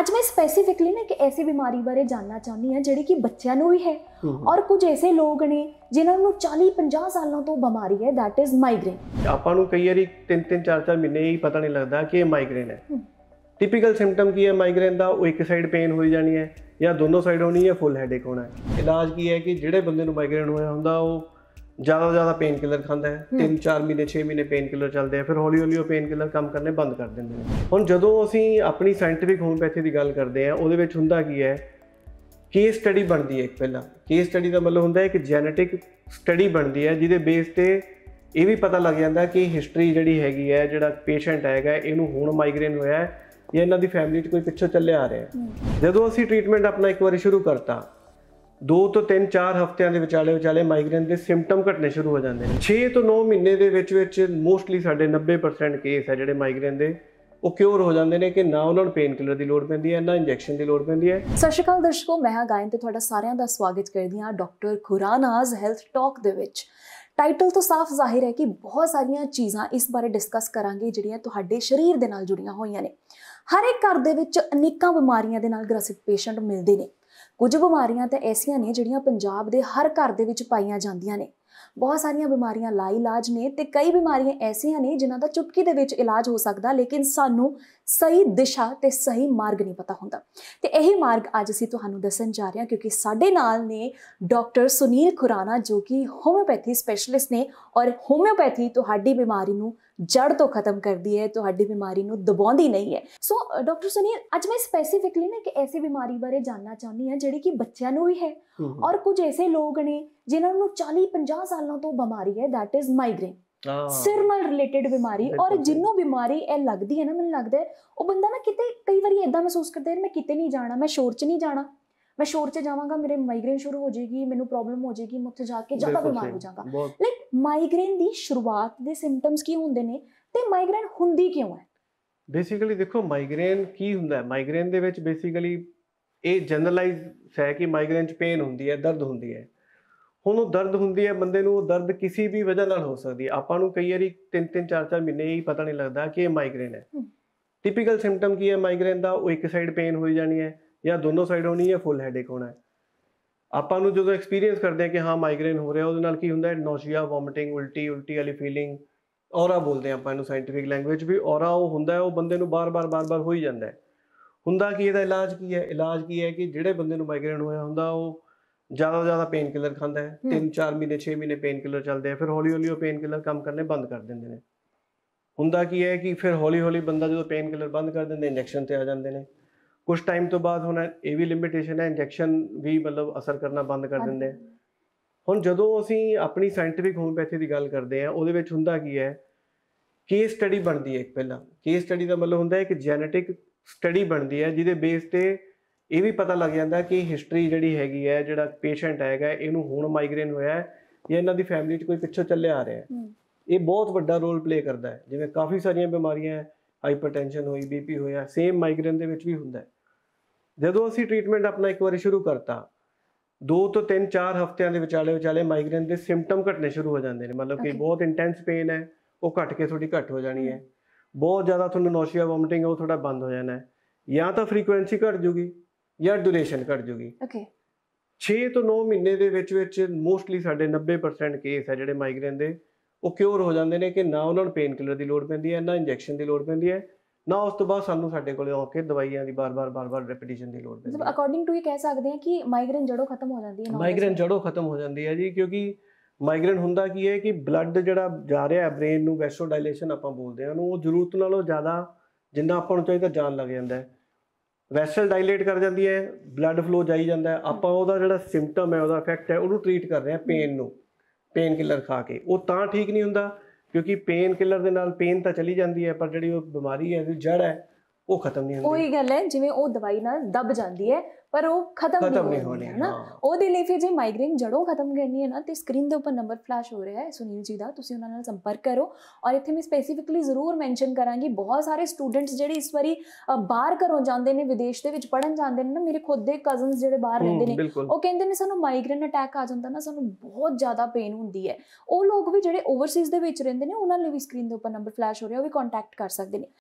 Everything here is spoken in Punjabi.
ਅੱਜ ਮੈਂ ਸਪੈਸੀਫਿਕਲੀ ਨਾ ਇੱਕ ਐਸੀ ਬਿਮਾਰੀ ਬਾਰੇ ਜਾਨਣਾ ਚਾਹੁੰਦੀ ਹਾਂ ਜਿਹੜੀ ਕਿ ਬੱਚਿਆਂ ਨੂੰ ਵੀ ਹੈ ਔਰ ਕੁਝ ਐਸੇ ਲੋਕ ਨੇ ਜਿਨ੍ਹਾਂ ਨੂੰ 40 50 ਸਾਲਾਂ ਤੋਂ ਬਿਮਾਰੀ ਹੈ that is migraine ਆਪਾਂ ਨੂੰ ਕਈ ਵਾਰੀ 3-3 4-4 ਮਹੀਨੇ ਹੀ ਪਤਾ ਨਹੀਂ ਲੱਗਦਾ ਕਿ ਇਹ ਮਾਈਗ੍ਰੇਨ ਹੈ। ਟਿਪੀਕਲ ਸਿੰਪਟਮ ਕੀ ਹੈ ਮਾਈਗ੍ਰੇਨ ਦਾ? ਉਹ ਇੱਕ ਸਾਈਡ ਪੇਨ ਹੋਈ ਜਾਣੀ ਹੈ ਜਾਂ ਦੋਨੋਂ ਸਾਈਡ ਹੋਣੀ ਹੈ ਫੁੱਲ ਹੈਡੇਕ ਹੋਣਾ ਹੈ। ਇਲਾਜ ਕੀ ਹੈ ਕਿ ਜਿਹੜੇ ਬੰਦੇ ਨੂੰ ਮਾਈਗ੍ਰੇਨ ਹੋਇਆ ਹੁੰਦਾ ਉਹ ਜ਼ਿਆਦਾ ਤੋਂ ਜ਼ਿਆਦਾ ਪੇਨ ਕਿਲਰ ਖਾਂਦਾ ਹੈ। 3-4 ਮਹੀਨੇ 6 ਮਹੀਨੇ ਪੇਨ ਕਿਲਰ ਚੱਲਦੇ ਆ ਫਿਰ ਹੌਲੀ ਹੌਲੀ ਉਹ ਪੇਨ ਕਿਲਰ ਕੰਮ ਕਰਨੇ ਬੰਦ ਕਰ ਦਿੰਦੇ ਨੇ। ਹੁਣ ਜਦੋਂ ਅਸੀਂ ਆਪਣੀ ਸਾਇੰਟਿਫਿਕ ਹੋਮਿਓਪੈਥੀ ਦੀ ਗੱਲ ਕਰਦੇ ਆ ਉਹਦੇ ਵਿੱਚ ਹੁੰਦਾ ਕੀ ਹੈ? ਕੇਸ ਸਟੱਡੀ ਬਣਦੀ ਹੈ ਇੱਕ ਪਹਿਲਾਂ। ਕੇਸ ਸਟੱਡੀ ਦਾ ਮਤਲਬ ਹੁੰਦਾ ਹੈ ਕਿ ਜੈਨੇਟਿਕ ਸਟੱਡੀ ਬਣਦੀ ਹੈ ਜਿਹਦੇ ਬੇਸ ਤੇ ਇਹ ਵੀ ਪਤਾ ਲੱਗ ਜਾਂਦਾ ਕਿ ਹਿਸਟਰੀ ਜਿਹੜੀ ਹੈਗੀ ਹੈ ਜਿਹੜਾ ਪੇਸ਼ੈਂਟ ਹੈਗਾ ਇਹਨੂੰ ਹੁਣ ਮਾਈਗ੍ਰੇਨ ਹੋਇਆ ਹੈ ਜਾਂ ਇਹਨਾਂ ਦੀ ਫੈਮਿਲੀ 'ਚ ਕੋਈ ਪਿੱਛੋਂ ਚੱਲਿਆ ਆ ਰਿਹਾ ਹੈ। ਜਦੋਂ ਅਸੀਂ ਟ੍ਰੀਟਮੈਂਟ ਆਪਣਾ ਇੱਕ ਵਾਰੀ ਸ਼ੁਰੂ ਕਰਤਾ 2 ਤੋਂ 3 4 ਹਫ਼ਤਿਆਂ ਦੇ ਵਿਚਾਲੇ ਵਿਚਾਲੇ ਮਾਈਗ੍ਰੇਨ ਦੇ ਸਿੰਪਟਮ ਘਟਨੇ ਸ਼ੁਰੂ ਹੋ ਜਾਂਦੇ ਨੇ। 6 ਤੋਂ 9 ਮਹੀਨੇ ਦੇ ਵਿੱਚ ਵਿੱਚ ਮੋਸਟਲੀ ਸਾਡੇ 90% ਕੇਸ ਹੈ ਜਿਹੜੇ ਮਾਈਗ੍ਰੇਨ ਦੇ, ਉਹ ਕਿਉਰ ਹੋ ਜਾਂਦੇ ਨੇ ਕਿ ਨਾ ਉਹਨਾਂ ਨੂੰ ਪੇਨ ਕਿਲਰ ਦੀ ਲੋੜ ਪੈਂਦੀ ਹੈ, ਨਾ ਇੰਜੈਕਸ਼ਨ ਦੀ ਲੋੜ ਪੈਂਦੀ ਹੈ। ਸਤਿ ਸ਼੍ਰੀ ਅਕਾਲ ਦਰਸ਼ਕੋ, ਮੈਂ ਹਾਂ ਗਾਇਨ ਤੇ ਤੁਹਾਡਾ ਸਾਰਿਆਂ ਦਾ ਸਵਾਗਤ ਕਰਦੀ ਹਾਂ ਡਾਕਟਰ ਖੁਰਾਨਾਜ਼ ਹੈਲਥ ਟਾਕ ਦੇ ਵਿੱਚ। ਟਾਈਟਲ ਤੋਂ ਸਾਫ਼ ਜ਼ਾਹਿਰ ਹੈ ਕਿ ਬਹੁਤ ਸਾਰੀਆਂ ਚੀਜ਼ਾਂ ਇਸ ਬਾਰੇ ਡਿਸਕਸ ਕਰਾਂਗੇ ਜਿਹੜੀਆਂ ਤੁਹਾਡੇ ਸਰੀਰ ਦੇ ਨਾਲ ਜੁੜੀਆਂ ਹੋਈਆਂ ਨੇ। ਹਰ ਇੱਕ ਘਰ ਦੇ ਵਿੱਚ ਅਨੇਕਾਂ ਬਿਮਾਰੀਆਂ ਦੇ ਨਾਲ ਗ੍ਰਸਿਤ ਪੇਸ਼ੈਂਟ ਮਿਲਦੇ ਨੇ। ਕੁਝ ਬਿਮਾਰੀਆਂ ਤਾਂ ਐਸੀਆਂ ਨੇ ਜਿਹੜੀਆਂ ਪੰਜਾਬ ਦੇ ਹਰ ਘਰ ਦੇ ਵਿੱਚ ਪਾਈਆਂ ਜਾਂਦੀਆਂ ਨੇ। ਬਹੁਤ ਸਾਰੀਆਂ ਬਿਮਾਰੀਆਂ ਲਾ ਇਲਾਜ ਨੇ ਤੇ ਕਈ ਬਿਮਾਰੀਆਂ ਐਸੀਆਂ ਨੇ ਜਿਨ੍ਹਾਂ ਦਾ ਚੁਟਕੀ ਦੇ ਵਿੱਚ ਇਲਾਜ ਹੋ ਸਕਦਾ, ਲੇਕਿਨ ਸਾਨੂੰ ਸਹੀ ਦਿਸ਼ਾ ਤੇ ਸਹੀ ਮਾਰਗ ਨਹੀਂ ਪਤਾ ਹੁੰਦਾ। ਤੇ ਇਹੀ ਮਾਰਗ ਅੱਜ ਅਸੀਂ ਤੁਹਾਨੂੰ ਦੱਸਣ ਜਾ ਰਹੇ ਹਾਂ ਕਿਉਂਕਿ ਸਾਡੇ ਨਾਲ ਨੇ ਡਾਕਟਰ ਸੁਨੀਲ ਖੁਰਾਨਾ ਜੋ ਕਿ ਹੋਮਿਓਪੈਥੀ ਸਪੈਸ਼ਲਿਸਟ ਨੇ ਔਰ ਹੋਮਿਓਪੈਥੀ ਤੁਹਾਡੀ ਬਿਮਾਰੀ ਨੂੰ ਜੜ ਤੋਂ ਖਤਮ ਕਰਦੀ ਹੈ ਤੁਹਾਡੀ ਬਿਮਾਰੀ ਨੂੰ ਦਬਾਉਂਦੀ ਨਹੀਂ ਹੈ। ਸੋ ਡਾਕਟਰ ਸੁਨੀਲ ਅੱਜ ਮੈਂ ਸਪੈਸੀਫਿਕਲੀ ਨਾ ਇੱਕ ਐਸੀ ਬਿਮਾਰੀ ਬਾਰੇ ਜਾਨਣਾ ਚਾਹੁੰਦੀ ਹਾਂ ਜਿਹੜੀ ਕਿ ਬੱਚਿਆਂ ਨੂੰ ਵੀ ਹੈ ਔਰ ਕੁਝ ਐਸੇ ਲੋਕ ਨੇ ਜਿਨ੍ਹਾਂ ਨੂੰ 40 50 ਸਾਲਾਂ ਤੋਂ ਬਿਮਾਰੀ ਹੈ is migraine ਹਾਂ ਸਿਰ ਨਾਲ ਰਿਲੇਟਡ ਬਿਮਾਰੀ ਔਰ। ਜਿੰਨੂੰ ਬਿਮਾਰੀ ਇਹ ਲੱਗਦੀ ਹੈ ਨਾ ਮੈਨੂੰ ਲੱਗਦਾ ਉਹ ਬੰਦਾ ਨਾ ਕਿਤੇ ਕਈ ਵਾਰੀ ਇਦਾਂ ਮਹਿਸੂਸ ਕਰਦਾ ਹੈ ਮੈਂ ਕਿਤੇ ਨਹੀਂ ਜਾਣਾ ਮੈਂ ਸ਼ੋਰ 'ਚ ਨਹੀਂ ਜਾਣਾ ਮੈਂ ਸ਼ੋਰ 'ਚ ਜਾਵਾਂਗਾ ਮੇਰੇ ਮਾਈਗ੍ਰੇਨ ਸ਼ੁਰੂ ਹੋ ਜਾਏਗੀ ਮੈਨੂੰ ਪ੍ਰੋਬਲਮ ਹੋ ਜਾਏਗੀ ਮੈਂ ਉੱਥੇ ਜਾ ਕੇ ਜ਼ਿਆਦਾ ਬਿਮਾਰ। ਹੋ ਜਾਵਾਂਗਾ ਲਾਈਕ ਮਾਈਗ੍ਰੇਨ ਦੀ ਸ਼ੁਰੂਆਤ ਦੇ ਸਿੰਪਟਮਸ ਕੀ ਹੁੰਦੇ ਨੇ ਤੇ ਮਾਈਗ੍ਰੇਨ ਹੁੰਦੀ ਕਿਉਂ ਹੈ ਬੇਸਿਕਲੀ ਦੇਖੋ ਮਾਈਗ੍ਰੇਨ ਕੀ ਹੁੰਦਾ ਹੈ ਮਾਈਗ੍ਰੇਨ ਦੇ ਵਿੱਚ ਬੇਸਿਕਲੀ ਇਹ ਜਨਰਲਾਈਜ਼ ਹੈ ਕਿ ਮਾਈਗ੍ਰੇਨ ਚ ਪੇਨ ਹੁੰਦੀ ਹੈ ਦਰਦ ਹੁੰਦੀ ਹੈ ਹੁਣ ਉਹ ਦਰਦ ਹੁੰਦੀ ਹੈ ਬੰਦੇ ਨੂੰ ਉਹ ਦਰਦ ਕਿਸੇ ਵੀ ਵਜ੍ਹਾ ਨਾਲ ਹੋ ਸਕਦੀ ਹੈ। ਆਪਾਂ ਨੂੰ ਕਈ ਵਾਰੀ 3-3 4-4 ਮਹੀਨੇ ਹੀ ਪਤਾ ਨਹੀਂ ਲੱਗਦਾ ਕਿ ਇਹ ਮਾਈਗ੍ਰੇਨ ਹੈ। ਟਿਪੀਕਲ ਸਿੰਪਟਮ ਕੀ ਹੈ ਮਾਈਗ੍ਰੇਨ ਦਾ? ਉਹ ਇੱਕ ਸਾਈਡ ਪੇਨ ਹੋਈ ਜਾਣੀ ਹੈ ਜਾਂ ਦੋਨੋਂ ਸਾਈਡ ਹੋਣੀ ਹੈ ਫੁੱਲ ਹੈਡੇਕ ਹੋਣਾ ਹੈ। ਆਪਾਂ ਨੂੰ ਜਦੋਂ ਐਕਸਪੀਰੀਅੰਸ ਕਰਦੇ ਹਾਂ ਕਿ ਹਾਂ ਮਾਈਗ੍ਰੇਨ ਹੋ ਰਿਹਾ ਉਹਦੇ ਨਾਲ ਕੀ ਹੁੰਦਾ ਹੈ? ਨੋਸ਼ੀਆ ਵੋਮਿਟਿੰਗ ਉਲਟੀ ਉਲਟੀ ਵਾਲੀ ਫੀਲਿੰਗ ਔਰਾ ਬੋਲਦੇ ਹਾਂ ਆਪਾਂ ਇਹਨੂੰ ਸਾਇੰਟਿਫਿਕ ਲੈਂਗੁਏਜ ਵੀ। ਔਰਾ ਉਹ ਹੁੰਦਾ ਹੈ ਉਹ ਬੰਦੇ ਨੂੰ ਬਾਰ-ਬਾਰ ਬਾਰ-ਬਾਰ ਹੋ ਹੀ ਜਾਂਦਾ ਹੈ। ਹੁੰਦਾ ਕੀ ਇਹਦਾ ਇਲਾਜ ਕੀ ਹੈ? ਇਲਾਜ ਕੀ ਹੈ ਕਿ ਜਿਹੜੇ ਬੰਦੇ ਨੂੰ ਮਾਈਗ੍ਰੇਨ ਹੋਇਆ ਹੁੰਦਾ ਉਹ ਜ਼ਿਆਦਾ ਤੋਂ ਜ਼ਿਆਦਾ ਪੇਨ ਕਿਲਰ ਖਾਂਦਾ ਹੈ। ਹਮ। 3-4 ਮਹੀਨੇ 6 ਮਹੀਨੇ ਪੇਨ ਕਿਲਰ ਚੱਲਦੇ ਆ। ਫਿਰ ਹੌਲੀ-ਹੌਲੀ ਉਹ ਪੇਨ ਕਿਲਰ ਕੰਮ ਕਰਨੇ ਬੰਦ ਕਰ ਦਿੰਦੇ ਨੇ। ਹੁੰਦਾ ਕੀ ਹੈ ਕਿ ਫਿਰ ਹੌਲੀ-ਹੌਲੀ ਬੰਦਾ ਜਦੋਂ ਪੇਨ ਕਿਲਰ ਬੰਦ ਕਰ ਦਿੰਦੇ ਇੰਜੈਕਸ਼ਨ ਤੇ ਆ ਜਾਂਦੇ ਨੇ। ਕੁਝ ਟਾਈਮ ਤੋਂ ਬਾਅਦ ਹੁਣ ਇਹ ਵੀ ਲਿਮਿਟੇਸ਼ਨ ਹੈ ਇੰਜੈਕਸ਼ਨ ਵੀ ਮਤਲਬ ਅਸਰ ਕਰਨਾ ਬੰਦ ਕਰ ਦਿੰਦੇ ਹੁਣ ਜਦੋਂ ਅਸੀਂ ਆਪਣੀ ਸਾਇੰਟਿਫਿਕ ਹੋਮਿਓਪੈਥੀ ਦੀ ਗੱਲ ਕਰਦੇ ਆ ਉਹਦੇ ਵਿੱਚ ਹੁੰਦਾ ਕੀ ਹੈ ਕੇਸ ਸਟੱਡੀ ਬਣਦੀ ਹੈ ਇੱਕ ਪਹਿਲਾਂ। ਕੇਸ ਸਟੱਡੀ ਦਾ ਮਤਲਬ ਹੁੰਦਾ ਹੈ ਕਿ ਜੈਨੇਟਿਕ ਸਟੱਡੀ ਬਣਦੀ ਹੈ ਜਿਹਦੇ ਬੇਸ ਤੇ ਇਹ ਵੀ ਪਤਾ ਲੱਗ ਜਾਂਦਾ ਕਿ ਹਿਸਟਰੀ ਜਿਹੜੀ ਹੈਗੀ ਹੈ ਜਿਹੜਾ ਪੇਸ਼ੈਂਟ ਹੈਗਾ ਇਹਨੂੰ ਹੁਣ ਮਾਈਗ੍ਰੇਨ ਹੋਇਆ ਹੈ ਜਾਂ ਇਹਨਾਂ ਦੀ ਫੈਮਿਲੀ 'ਚ ਕੋਈ ਪਿੱਛੋਂ ਚੱਲਿਆ ਆ ਰਿਹਾ ਹੈ। ਇਹ ਬਹੁਤ ਵੱਡਾ ਰੋਲ ਪਲੇ ਕਰਦਾ ਹੈ। ਜਿਵੇਂ ਕਾਫੀ ਸਾਰੀਆਂ ਬਿਮਾਰੀਆਂ ਹੈ ਹਾਈਪਰਟੈਂਸ਼ਨ ਹੋਈ ਬੀਪੀ ਹੋਇਆ ਸੇਮ ਮਾਈਗ੍ਰੇਨ ਦੇ ਵਿੱਚ ਵੀ ਹੁੰਦਾ ਹੈ। ਜਦੋਂ ਅਸੀਂ ਟ੍ਰੀਟਮੈਂਟ ਆਪਣਾ ਇੱਕ ਵਾਰੀ ਸ਼ੁਰੂ ਕਰਤਾ 2 ਤੋਂ 3 4 ਹਫ਼ਤਿਆਂ ਦੇ ਵਿਚਾਲੇ ਵਿਚਾਲੇ ਮਾਈਗ੍ਰੇਨ ਦੇ ਸਿੰਪਟਮ ਘਟਨੇ ਸ਼ੁਰੂ ਹੋ ਜਾਂਦੇ ਨੇ। ਮਤਲਬ ਕਿ. ਬਹੁਤ ਇੰਟੈਂਸ ਪੇਨ ਹੈ ਉਹ ਘਟ ਕੇ ਥੋੜੀ ਘਟ ਹੋ ਜਾਣੀ ਹੈ। ਬਹੁਤ ਜ਼ਿਆਦਾ ਤੁਹਾਨੂੰ ਨੋਸ਼ੀਆ ਵੋਮਿਟਿੰਗ ਉਹ ਥੋੜਾ ਬੰਦ ਹੋ ਜਾਣਾ ਹੈ। ਜਾਂ ਤਾਂ ਫ੍ਰੀਕੁਐਂਸੀ ਘਟ ਜੂਗੀ। ਜਾਂ ਡਿਊਰੇਸ਼ਨ ਘਟ ਜੂਗੀ। ਓਕੇ 6 ਤੋਂ 9 ਮਹੀਨੇ ਦੇ ਵਿੱਚ ਵਿੱਚ ਮੋਸਟਲੀ ਸਾਡੇ 90% ਕੇਸ ਹੈ ਜਿਹੜੇ ਮਾਈਗ੍ਰੇਨ ਦੇ। ਉਹ ਕਿਉਰ ਹੋ ਜਾਂਦੇ ਨੇ ਕਿ ਨਾ ਉਹਨਾਂ ਨੂੰ ਪੇਨ ਕਿਲਰ ਦੀ ਲੋੜ ਪੈਂਦੀ ਹੈ ਨਾ ਇੰਜੈਕਸ਼ਨ ਦੀ ਲੋੜ ਪੈਂਦੀ ਹੈ ਨਾ ਉਸ ਤੋਂ ਬਾਅਦ ਸਾਨੂੰ ਸਾਡੇ ਕੋਲੇ ਆ ਕੇ ਦਵਾਈਆਂ ਦੀ ਬਾਰ-ਬਾਰ ਬਾਰ-ਬਾਰ ਰੈਪੀਟੀਸ਼ਨ ਦੀ ਲੋੜ ਪੈਂਦੀ ਮਤਲਬ ਹੈ। ਅਕੋਰਡਿੰਗ ਟੂ ਇਹ ਕਹਿ ਸਕਦੇ ਹਾਂ ਕਿ ਮਾਈਗ੍ਰੇਨ ਜੜੋਂ ਖਤਮ ਹੋ ਜਾਂਦੀ ਹੈ ਮਾਈਗ੍ਰੇਨ ਜੜੋਂ ਖਤਮ ਹੋ ਜਾਂਦੀ ਹੈ ਜੀ ਕਿਉਂਕਿ ਮਾਈਗ੍ਰੇਨ ਹੁੰਦਾ ਕੀ ਹੈ ਕਿ ਬਲੱਡ ਜਿਹੜਾ ਜਾ ਰਿਹਾ ਹੈ ਬ੍ਰੇਨ ਨੂੰ ਵੈਸੋ ਡਾਇਲੇਸ਼ਨ ਆਪਾਂ ਬੋਲਦੇ ਹਾਂ ਉਹਨੂੰ ਉਹ ਜ਼ਰੂਰਤ ਨਾਲੋਂ ਜ਼ਿਆਦਾ ਜਿੰਨਾ ਆਪਾਂ ਨੂੰ ਚਾਹੀਦਾ ਜਾਣ ਲੱਗ ਜਾਂਦਾ ਹੈ। ਵੈਸਲ ਡਾਇਲੇਟ ਕਰ ਜਾਂਦੀ ਹੈ ਬਲੱਡ ਫਲੋ ਜਾਈ ਜਾਂਦਾ ਹੈ। ਆਪਾਂ ਉਹਦਾ ਜਿਹੜਾ ਸਿੰਪਟਮ ਹੈ, ਉਹਦਾ ਇਫੈਕਟ ਹੈ, ਉਹਨੂੰ ਟ੍ਰੀਟ ਕਰ ਰਹੇ ਹਾਂ ਪੇਨ ਨੂੰ ਪੇਨ ਕਿਲਰ ਖਾ ਕੇ। ਉਹ ਤਾਂ ਠੀਕ ਨਹੀਂ ਹੁੰਦਾ, ਕਿਉਂਕਿ ਪੇਨ ਕਿਲਰ ਦੇ ਨਾਲ ਪੇਨ ਤਾਂ ਚਲੀ ਜਾਂਦੀ ਹੈ, ਪਰ ਜਿਹੜੀ ਉਹ ਬਿਮਾਰੀ ਹੈ ਉਹਦੀ ਜੜ ਹੈ ਉਹ ਖਤਮ ਨਹੀਂ ਹੁੰਦੀ। ਉਹੀ ਗੱਲ ਹੈ ਜਿਵੇਂ ਉਹ ਦਵਾਈ ਨਾਲ ਦਬ ਜਾਂਦੀ ਹੈ ਪਰ ਉਹ ਖਤਮ ਨਹੀਂ ਹੋਣੀ ਹੈ ਨਾ? ਉਹਦੇ ਲਈ ਫਿਰ ਜੇ ਮਾਈਗ੍ਰੇਨ ਜੜੋਂ ਖਤਮ ਕਰਨੀ ਹੈ ਨਾ ਤੇ ਸਕਰੀਨ ਦੇ ਉੱਪਰ ਨੰਬਰ ਫਲੈਸ਼ ਹੋ ਰਿਹਾ ਹੈ ਸੁਨੀਲ ਜੀ ਦਾ ਤੁਸੀਂ ਉਹਨਾਂ ਨਾਲ ਸੰਪਰਕ ਕਰੋ। ਔਰ ਇੱਥੇ ਮੈਂ ਸਪੈਸੀਫਿਕਲੀ ਜ਼ਰੂਰ ਮੈਂਸ਼ਨ ਕਰਾਂਗੀ ਬਹੁਤ ਸਾਰੇ ਸਟੂਡੈਂਟਸ ਜਿਹੜੇ ਇਸ ਵਾਰੀ ਬਾਹਰ ਘਰੋਂ ਜਾਂਦੇ ਨੇ ਵਿਦੇਸ਼ ਦੇ ਵਿੱਚ ਪੜਨ ਜਾਂਦੇ ਨੇ ਨਾ ਮੇਰੇ ਖੁਦ ਦੇ ਕਜ਼ਨਸ ਜਿਹੜੇ ਬਾਹਰ ਰਹਿੰਦੇ ਨੇ ਉਹ ਕਹਿੰਦੇ ਨੇ ਸਾਨੂੰ ਮਾਈਗ੍ਰੇਨ ਅਟੈਕ ਆ ਜਾਂਦਾ ਨਾ ਸਾਨੂੰ ਬਹੁਤ ਜ਼ਿਆਦਾ ਪੇਨ ਹੁੰਦੀ ਹੈ। ਉਹ ਲੋਕ ਵੀ ਜਿਹੜੇ ਓਵਰਸੀਜ਼ ਦੇ ਵਿੱਚ ਰਹਿੰਦੇ ਨੇ ਉਹਨਾਂ ਲਈ ਵੀ ਸਕਰੀਨ ਦੇ ਉੱਪਰ ਨੰਬਰ ਫਲੈਸ਼ ਹੋ ਰਿਹਾ ਉਹ ਵੀ ਕੰਟੈਕਟ ਕਰ ਸਕਦੇ ਨੇ।